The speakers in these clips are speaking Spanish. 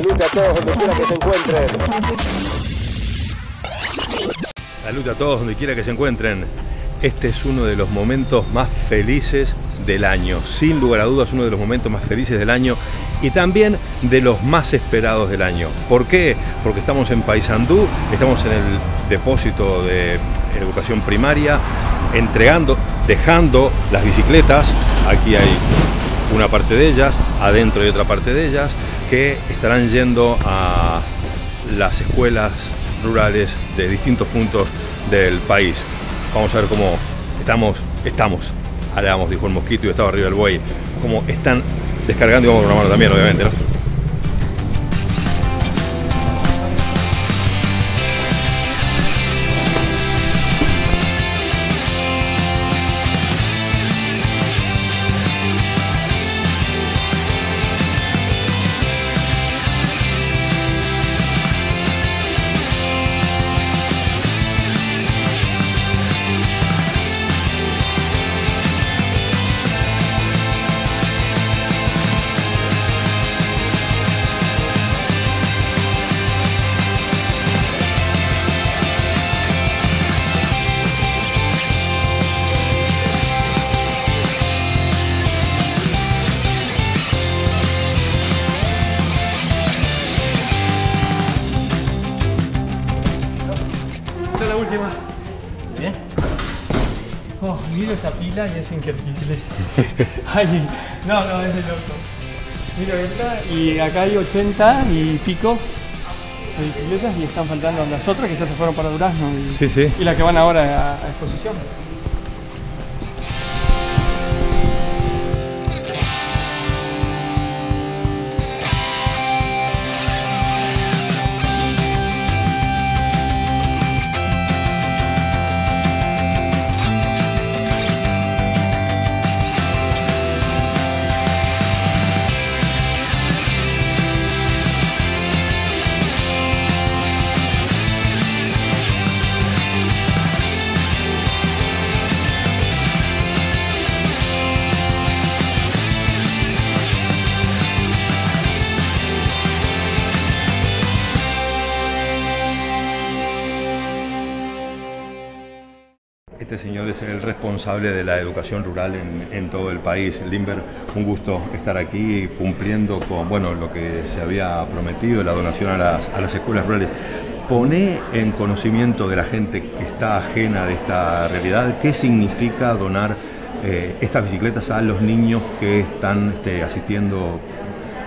Salud a todos donde quiera que se encuentren. Salud a todos donde quiera que se encuentren. Este es uno de los momentos más felices del año, sin lugar a dudas uno de los momentos más felices del año y también de los más esperados del año. ¿Por qué? Porque estamos en Paysandú, estamos en el depósito de educación primaria, entregando, dejando las bicicletas, aquí hay una parte de ellas, adentro hay otra parte de ellas, que estarán yendo a las escuelas rurales de distintos puntos del país. Vamos a ver cómo estamos, estamos, ahora vamos, dijo el mosquito y estaba arriba del buey, cómo están descargando y vamos a programarlo también, obviamente, ¿no? Es increíble. Ay, no, no, es de loco. Miro esta y acá hay 80 y pico de bicicletas y están faltando las otras que ya se fueron para Durazno y, Sí, sí. y las que van ahora a, a exposición. Responsable de la educación rural en, en todo el país. Limber, un gusto estar aquí cumpliendo con bueno, lo que se había prometido, la donación a las, a las escuelas rurales. Pone en conocimiento de la gente que está ajena de esta realidad qué significa donar eh, estas bicicletas a los niños que están este, asistiendo,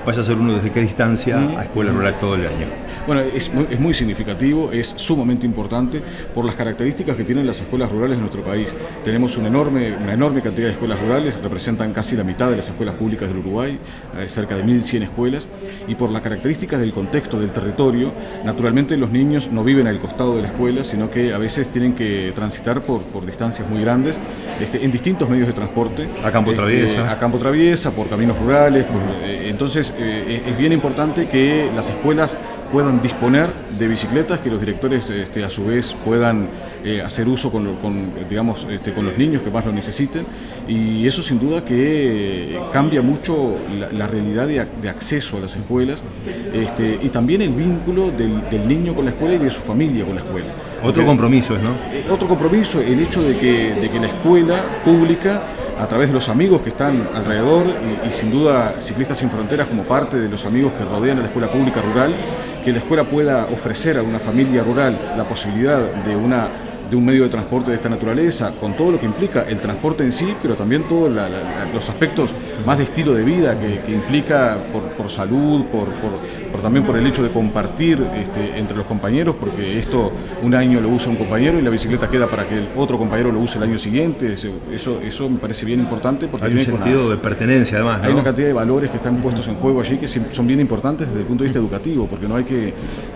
vaya a ser uno desde qué distancia, a escuelas rurales todo el año. Bueno, es muy, es muy significativo, es sumamente importante por las características que tienen las escuelas rurales de nuestro país. Tenemos una enorme, una enorme cantidad de escuelas rurales, representan casi la mitad de las escuelas públicas del Uruguay, eh, cerca de 1.100 escuelas, y por las características del contexto del territorio, naturalmente los niños no viven al costado de la escuela, sino que a veces tienen que transitar por, por distancias muy grandes, este, en distintos medios de transporte. A campo Este, traviesa. a campo traviesa, por caminos rurales. por- eh, entonces, eh, es es bien importante que las escuelas puedan disponer de bicicletas, que los directores este, a su vez puedan eh, hacer uso con, lo- con, digamos, este, con los niños que más lo necesiten. Y eso sin duda que eh, cambia mucho la, la realidad de, ac- de acceso a las escuelas este, y también el vínculo del, del niño con la escuela y de su familia con la escuela. Otro Porque- compromiso es, ¿no? eh, Otro compromiso, el hecho de que, de que la escuela pública, a través de los amigos que están alrededor, y, y sin duda Ciclistas Sin Fronteras como parte de los amigos que rodean a la escuela pública rural, que la escuela pueda ofrecer a una familia rural la posibilidad de una de un medio de transporte de esta naturaleza, con todo lo que implica el transporte en sí, pero también todos los aspectos más de estilo de vida que, que implica por, por salud, por, por- por también por el hecho de compartir este, entre los compañeros, porque esto un año lo usa un compañero y la bicicleta queda para que el otro compañero lo use el año siguiente. Eso, eso, me parece bien importante porque Hay un una- sentido de pertenencia además, hay una cantidad de valores que están puestos en juego allí que son bien importantes desde el punto de vista educativo, porque no hay que,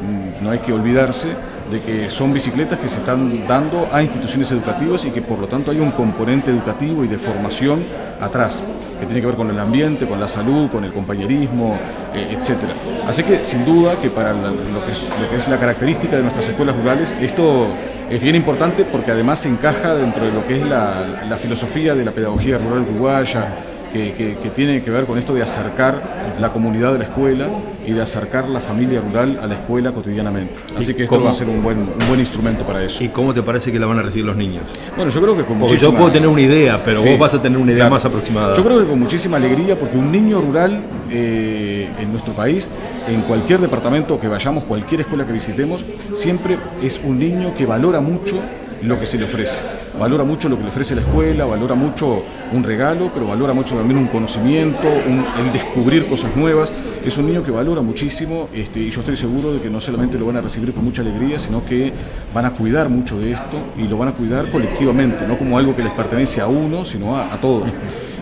mm, no hay que olvidarse de que son bicicletas que se están dando a instituciones educativas y que por lo tanto hay un componente educativo y de formación atrás, que tiene que ver con el ambiente, con la salud, con el compañerismo, eh, etcétera. Así que sin duda que para la- lo, que es, la característica de nuestras escuelas rurales, esto es bien importante porque además encaja dentro de lo que es la, la filosofía de la pedagogía rural uruguaya, que, que- que tiene que ver con esto de acercar la comunidad de la escuela y de acercar la familia rural a la escuela cotidianamente. Así ¿Y que esto cómo? va a ser un buen, un buen instrumento para eso. ¿Y cómo te parece que la van a recibir los niños? Bueno, yo creo que con Porque yo muchísima- puedo tener una idea, pero Sí, vos vas a tener una idea claro. más aproximada. Yo creo que con muchísima alegría, porque un niño rural eh, en nuestro país, en cualquier departamento que vayamos, cualquier escuela que visitemos, siempre es un niño que valora mucho lo que se le ofrece. Valora mucho lo que le ofrece la escuela, valora mucho un regalo, pero valora mucho también un conocimiento, el descubrir cosas nuevas. Es un niño que valora muchísimo este, y yo estoy seguro de que no solamente lo van a recibir con mucha alegría, sino que van a cuidar mucho de esto y lo van a cuidar colectivamente, no como algo que les pertenece a uno, sino a todos.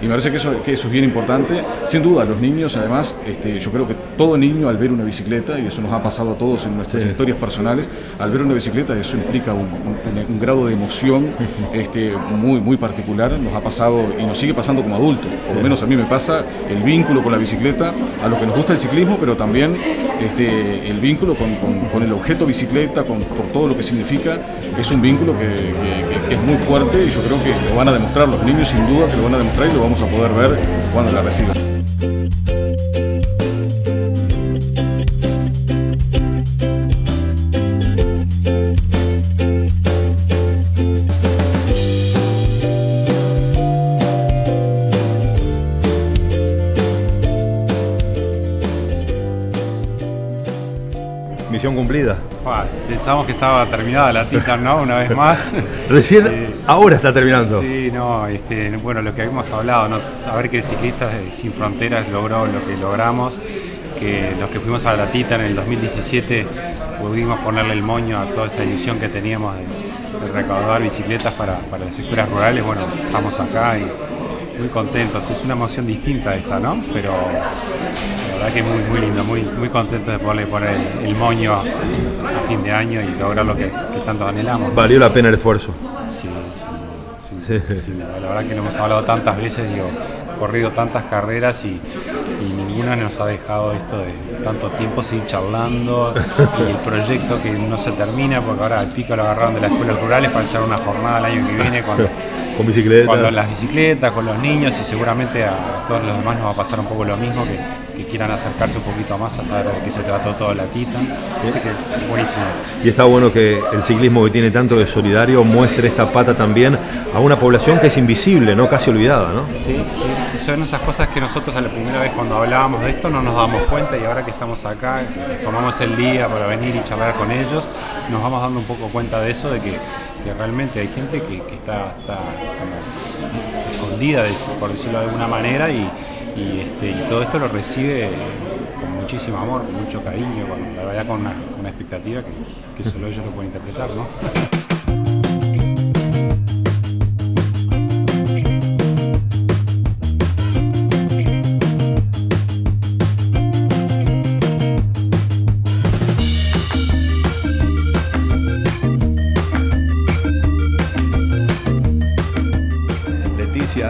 Y me parece que eso, que eso es bien importante. Sin duda, los niños, además, este, yo creo que todo niño al ver una bicicleta, y eso nos ha pasado a todos en nuestras Sí. historias personales, al ver una bicicleta eso implica un, un- un grado de emoción este, muy, muy particular. Nos ha pasado y nos sigue pasando como adultos. Por lo menos a mí me pasa el vínculo con la bicicleta, a lo que nos gusta el ciclismo, pero también este, el vínculo con, con- con el objeto bicicleta, con, por todo lo que significa, es un vínculo que, que- que- que es muy fuerte y yo creo que lo van a demostrar los niños, sin duda que lo van a demostrar y lo vamos a poder ver cuando la reciban. Misión cumplida. Buah, Pensábamos que estaba terminada la Titan, ¿no? Una vez más. Recién, Eh, ahora está terminando. Sí, no, este, bueno, lo que habíamos hablado, ¿no? saber que Ciclistas Sin Fronteras logró lo que logramos, que los que fuimos a la Titan en el 2017 pudimos ponerle el moño a toda esa ilusión que teníamos de, de recaudar bicicletas para, para las escuelas rurales, bueno, estamos acá y muy contentos, es una emoción distinta esta, ¿no? Pero la verdad que muy, muy lindo, muy, muy contento de poderle poner el, el moño a fin de año y lograr lo que, que tanto anhelamos. ¿no? Valió la pena el esfuerzo. Sí, sí, Sí. la verdad que lo hemos hablado tantas veces, digo, corrido tantas carreras y, y ninguna nos ha dejado esto de tanto tiempo seguir charlando y el proyecto que no se termina porque ahora al pico lo agarraron de las escuelas rurales para hacer una jornada el año que viene cuando, Con bicicleta. cuando las bicicletas, con los niños y seguramente a todos los demás nos va a pasar un poco lo mismo que, que quieran acercarse un poquito más a saber de qué se trató toda la tita. Así que buenísimo. Y está bueno que el ciclismo que tiene tanto de solidario muestre esta pata también a una población que es invisible, ¿no? Casi olvidada, ¿no? Sí, sí, son esas cosas que nosotros a la primera vez cuando hablábamos de esto no nos damos cuenta y ahora que estamos acá, tomamos el día para venir y charlar con ellos, nos vamos dando un poco cuenta de eso, de que, que realmente hay gente que, que está, está como escondida, por decirlo de alguna manera, y, y, este, y todo esto lo recibe con muchísimo amor, mucho cariño, con, la verdad con una, una expectativa que, que solo ellos lo pueden interpretar, ¿no?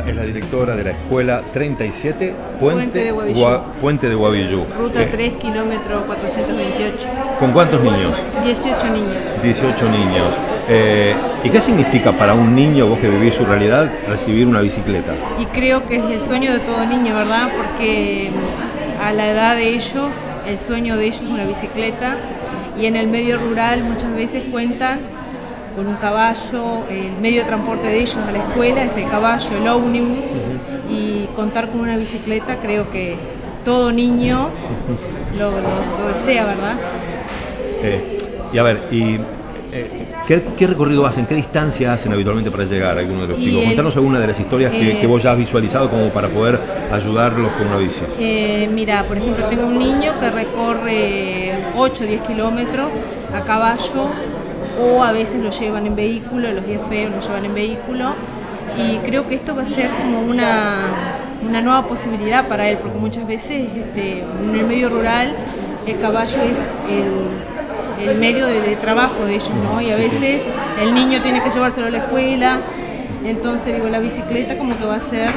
Es la directora de la escuela 37 Puente, Puente de Guavillú. Ruta Eh, 3, kilómetro 428. ¿Con cuántos niños? 18 niños. 18 niños. Eh, ¿Y qué significa para un niño, vos que vivís su realidad, recibir una bicicleta? Y creo que es el sueño de todo niño, ¿verdad? Porque a la edad de ellos, el sueño de ellos es una bicicleta. Y en el medio rural muchas veces cuentan con un caballo, el medio de transporte de ellos a la escuela es el caballo, el ómnibus. Y contar con una bicicleta creo que todo niño lo, lo- lo desea, ¿verdad? Eh, y a ver, y, eh, ¿qué, qué recorrido hacen? ¿Qué distancia hacen habitualmente para llegar a alguno de los Y chicos? el- Contanos alguna de las historias que, eh, que vos ya has visualizado como para poder ayudarlos con una bici. Eh, mira, por ejemplo, tengo un niño que recorre 8 o 10 kilómetros a caballo o a veces lo llevan en vehículo, los días feos lo llevan en vehículo. Y creo que esto va a ser como una, una nueva posibilidad para él porque muchas veces este, en el medio rural el caballo es el, el medio de, de trabajo de ellos, ¿no? Y a veces el niño tiene que llevárselo a la escuela, entonces digo, la bicicleta como que va a ser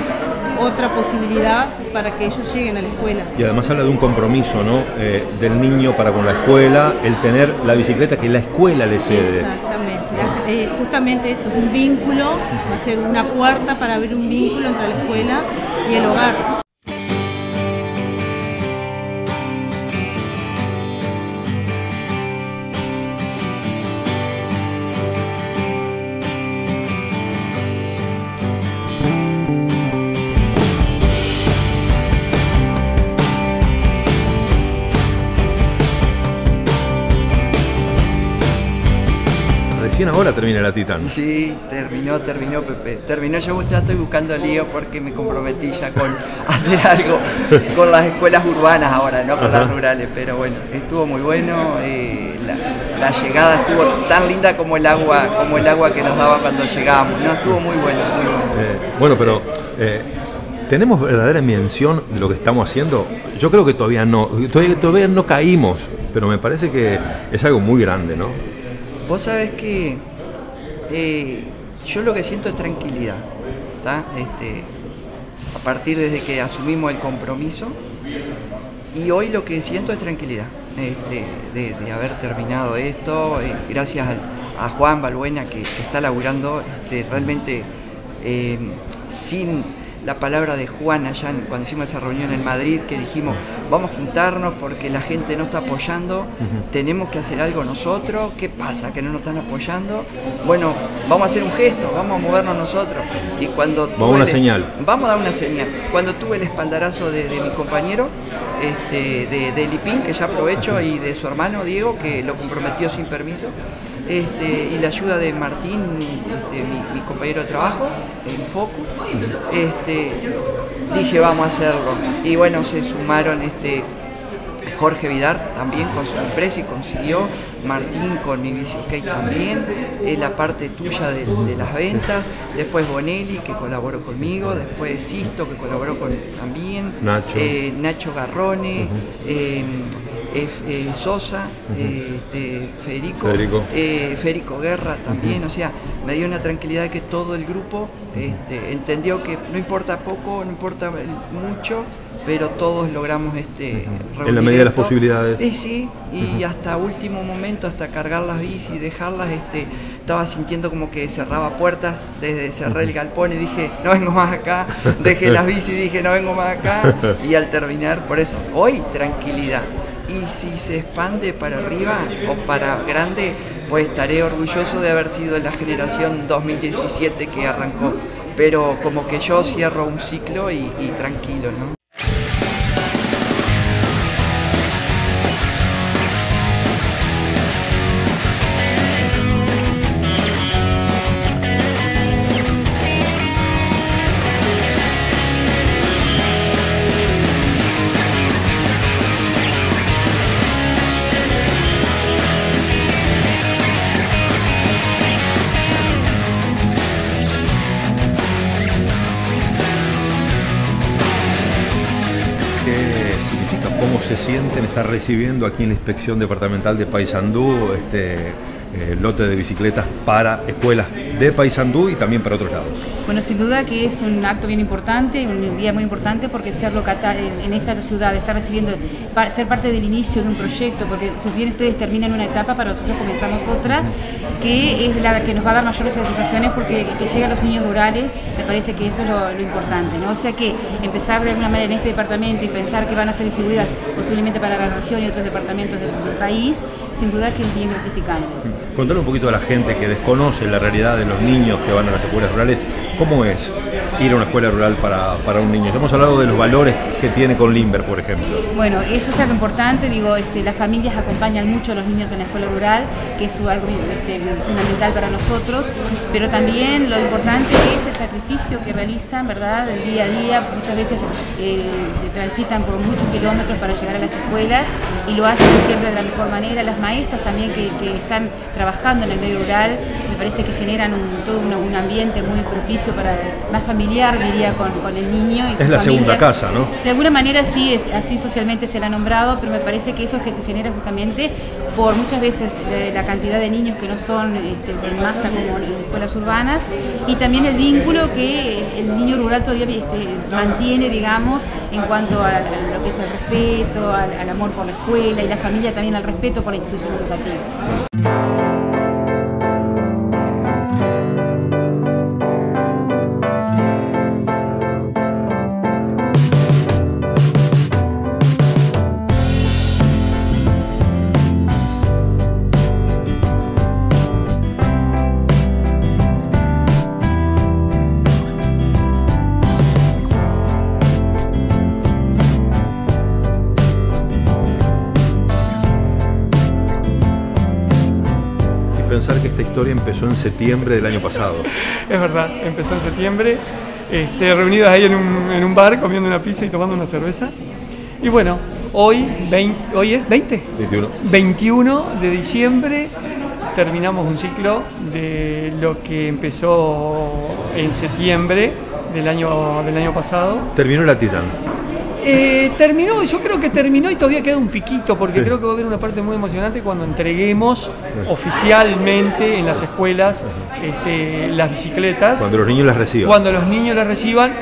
otra posibilidad para que ellos lleguen a la escuela. Y además habla de un compromiso ¿no? Eh, del niño para con la escuela, el tener la bicicleta que la escuela le cede. Exactamente. eh, justamente eso, es un vínculo, va a ser una puerta para abrir un vínculo entre la escuela y el hogar. Recién ahora termina la Titan. Sí, terminó, terminó Pepe. Terminó, yo ya estoy buscando lío porque me comprometí ya con hacer algo con las escuelas urbanas ahora, no con las rurales. Pero bueno, estuvo muy bueno. eh, la, la llegada estuvo tan linda como el agua, como el agua que nos daba cuando llegábamos. No, estuvo muy bueno, muy bueno. Eh, bueno, pero eh, ¿tenemos verdadera mención de lo que estamos haciendo? Yo creo que todavía no, todavía, todavía no caímos, pero me parece que es algo muy grande, ¿no? Vos sabés que eh, yo lo que siento es tranquilidad. ¿tá? Este, a partir desde que asumimos el compromiso y hoy lo que siento es tranquilidad este, de, haber terminado esto, eh, gracias a Juan Balbuena que, que está laburando este, realmente eh, sin la palabra de Juan allá en- cuando hicimos esa reunión en Madrid, que dijimos, vamos a juntarnos porque la gente no está apoyando, tenemos que hacer algo nosotros, ¿qué pasa? Que no nos están apoyando. Bueno, vamos a hacer un gesto, vamos a movernos nosotros. Y cuando Vamos a una señal. Vamos a dar una señal. Cuando tuve el espaldarazo de, de mi compañero, este, de, de Lipín, que ya aprovecho, y de su hermano Diego, que lo comprometió sin permiso, este, y la ayuda de Martín, este, mi, compañero de trabajo, en Foco, este, dije vamos a hacerlo. Y bueno, se sumaron este, Jorge Vidar también con su empresa y consiguió, Martín con mi Bici OK también, eh, la parte tuya de, de las ventas, después Bonelli que colaboró conmigo, después Sisto que colaboró con, también, Nacho. eh, Nacho Garrone, eh, eh, Sosa, este, Federico, Federico. Federico Guerra también, o sea, me dio una tranquilidad de que todo el grupo este, entendió que no importa poco, no importa mucho, pero todos logramos este, En la medida de las posibilidades. Eh, sí, y hasta último momento, hasta cargar las bicis y dejarlas, este, estaba sintiendo como que cerraba puertas, desde cerré el galpón y dije, no vengo más acá, dejé las bicis y dije, no vengo más acá, y al terminar, por eso, hoy tranquilidad. Y si se expande para arriba o para grande, pues estaré orgulloso de haber sido la generación 2017 que arrancó. Pero como que yo cierro un ciclo y, y tranquilo, ¿no? Se sienten estar recibiendo aquí en la inspección departamental de Paysandú este eh, lote de bicicletas para escuelas de Paysandú y también para otros lados? Bueno, sin duda que es un acto bien importante, un día muy importante porque ser locata- en esta ciudad, estar recibiendo, ser parte del inicio de un proyecto, porque si bien ustedes terminan una etapa, para nosotros comenzamos otra, que es la que nos va a dar mayores satisfacciones porque que lleguen los niños rurales, me parece que eso es lo, lo importante, ¿no? O sea que empezar de alguna manera en este departamento y pensar que van a ser distribuidas posiblemente para la región y otros departamentos del, del país, sin duda que es bien gratificante. Contar un poquito a la gente que desconoce la realidad de los niños que van a las escuelas rurales, ¿cómo es ir a una escuela rural para, para un niño? Hemos hablado de los valores que tiene con Limber, por ejemplo. Bueno, eso es algo importante, digo, este, las familias acompañan mucho a los niños en la escuela rural, que es algo este, fundamental para nosotros, pero también lo importante es el sacrificio que realizan, ¿verdad?, del día a día, muchas veces eh, transitan por muchos kilómetros para llegar a las escuelas y lo hacen siempre de la mejor manera, las maestras también que, están trabajando en el medio rural, me parece que generan todo un, un ambiente muy propicio para, más familiar diría, con, con el niño. Y Es la segunda casa, ¿no? De alguna manera sí, es, así socialmente se la ha nombrado, pero me parece que eso se genera justamente por muchas veces eh, la cantidad de niños que no son este, en masa como en escuelas urbanas y también el vínculo que el niño rural todavía este, mantiene, digamos, en cuanto a, a lo que es el respeto, al, al amor por la escuela y la familia también al respeto por la institución educativa. Empezó en septiembre del año pasado. Es verdad, empezó en septiembre, este, reunidos ahí en un, en un bar comiendo una pizza y tomando una cerveza. Y bueno, hoy, 20, hoy es 20, 21. 21 de diciembre terminamos un ciclo de lo que empezó en septiembre del año, del año pasado. Terminó la Titan. Eh, terminó, yo creo que terminó y todavía queda un piquito, porque Sí. creo que va a haber una parte muy emocionante cuando entreguemos oficialmente en las escuelas este, las bicicletas. Cuando los niños las reciban. Cuando los niños las reciban,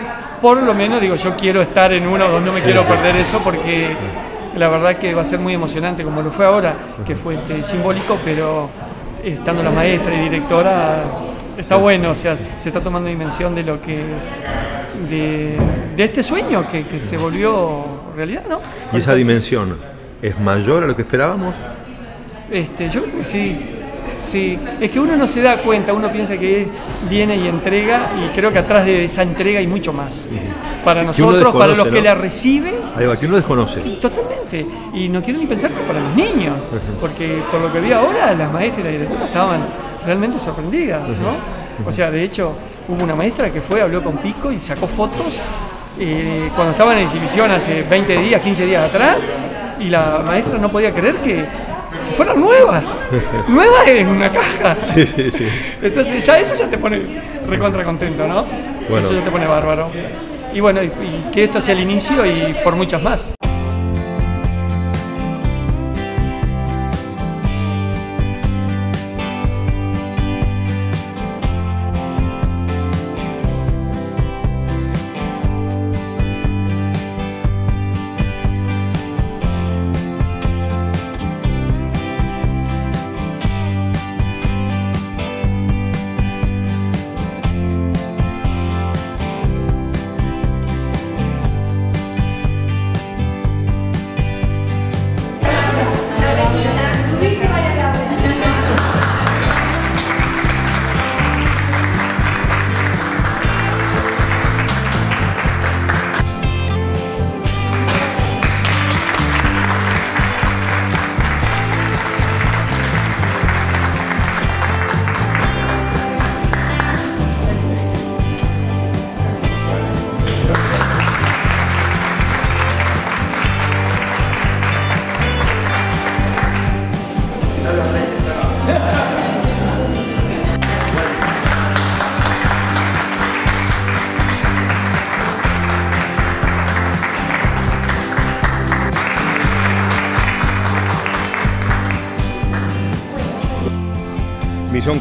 por lo menos digo, yo quiero estar en uno o no me quiero perder eso porque la verdad que va a ser muy emocionante como lo fue ahora, que fue este, simbólico, pero estando la maestra y directora está bueno, o sea, se está tomando dimensión de lo que de, de este sueño que, que se volvió realidad, ¿no? ¿Y esa dimensión es mayor a lo que esperábamos? Este, yo creo que sí. Sí, es que uno no se da cuenta, uno piensa que viene y entrega y creo que atrás de esa entrega hay mucho más. Para Que nosotros, para los que la reciben, Ahí va, que uno desconoce. totalmente. Y no quiero ni pensar que para los niños, porque por lo que vi ahora, las maestras y la directora estaban realmente sorprendidas, ¿no? O sea, de hecho, hubo una maestra que fue, habló con Pico y sacó fotos eh, cuando estaban en exhibición hace 20 días, 15 días atrás, y la maestra no podía creer que, que fueran nuevas, nuevas en una caja. Sí, sí, sí. Entonces ya eso ya te pone recontra contento, ¿no? Bueno. Eso ya te pone bárbaro. Y bueno, y, y que esto sea el inicio y por muchas más.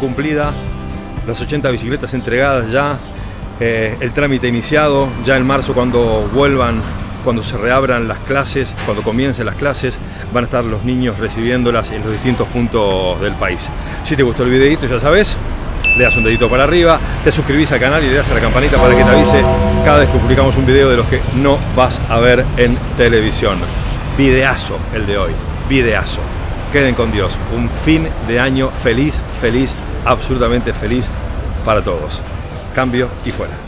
Cumplida, las 80 bicicletas entregadas ya, eh, el trámite iniciado, ya en marzo cuando vuelvan, cuando se reabran las clases, cuando comiencen las clases, van a estar los niños recibiéndolas en los distintos puntos del país. Si te gustó el videito, ya sabes, le das un dedito para arriba, te suscribís al canal y le das a la campanita para que te avise cada vez que publicamos un video de los que no vas a ver en televisión. Videazo el de hoy, videazo. Queden con Dios. Un fin de año feliz, feliz, absolutamente feliz para todos. Cambio y fuera.